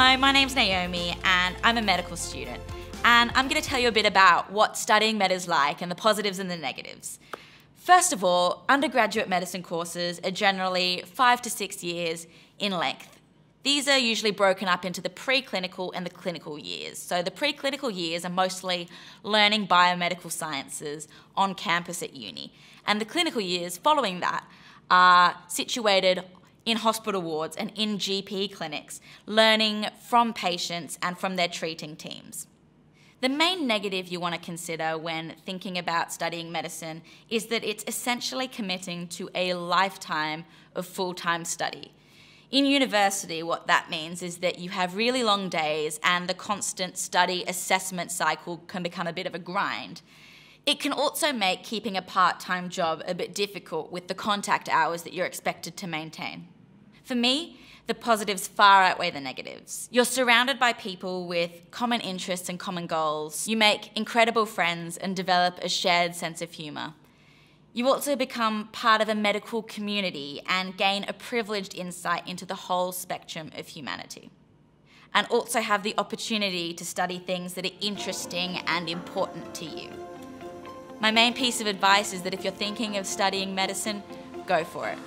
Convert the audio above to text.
Hi, my name's Naomi and I'm a medical student. And I'm going to tell you a bit about what studying med is like and the positives and the negatives. First of all, undergraduate medicine courses are generally five to six years in length. These are usually broken up into the preclinical and the clinical years. So the preclinical years are mostly learning biomedical sciences on campus at uni. And the clinical years following that are situated in hospital wards and in GP clinics, learning from patients and from their treating teams. The main negative you want to consider when thinking about studying medicine is that it's essentially committing to a lifetime of full time study. In university, what that means is that you have really long days and the constant study assessment cycle can become a bit of a grind. It can also make keeping a part time job a bit difficult with the contact hours that you're expected to maintain. For me, the positives far outweigh the negatives. You're surrounded by people with common interests and common goals. You make incredible friends and develop a shared sense of humour. You also become part of a medical community and gain a privileged insight into the whole spectrum of humanity. And also have the opportunity to study things that are interesting and important to you. My main piece of advice is that if you're thinking of studying medicine, go for it.